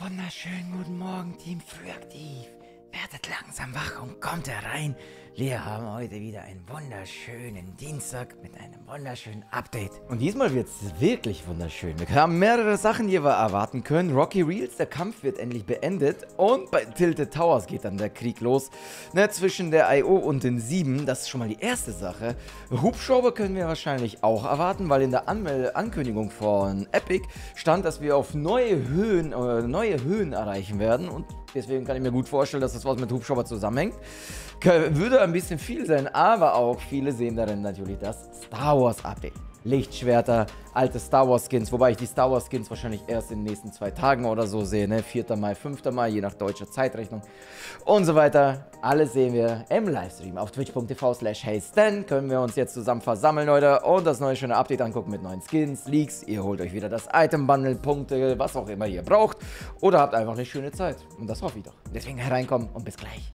Wunderschönen guten Morgen, Team Frühaktiv. Werdet langsam wach und kommt herein. Wir haben heute wieder einen wunderschönen Dienstag mit einem wunderschönen Update. Und diesmal wird es wirklich wunderschön. Wir haben mehrere Sachen, die wir erwarten können. Rocky Reels, der Kampf wird endlich beendet. Und bei Tilted Towers geht dann der Krieg los. Ne, zwischen der IO und den 7. Das ist schon mal die erste Sache. Hubschrauber können wir wahrscheinlich auch erwarten, weil in der Anmel Ankündigung von Epic stand, dass wir auf neue Höhen, äh, neue Höhen erreichen werden. Und deswegen kann ich mir gut vorstellen, dass das was mit Hubschrauber zusammenhängt. Würde ein bisschen viel sein, aber auch viele sehen darin natürlich das Star Wars Update. Lichtschwerter, alte Star Wars Skins, wobei ich die Star Wars Skins wahrscheinlich erst in den nächsten zwei Tagen oder so sehe, ne? 4. Mai, 5. Mai, je nach deutscher Zeitrechnung und so weiter. Alles sehen wir im Livestream auf twitch.tv slash heystan. Können wir uns jetzt zusammen versammeln, Leute, und das neue schöne Update angucken mit neuen Skins, Leaks. Ihr holt euch wieder das Item Bundle, Punkte, was auch immer ihr braucht oder habt einfach eine schöne Zeit. Und das hoffe ich doch. Deswegen hereinkommen und bis gleich.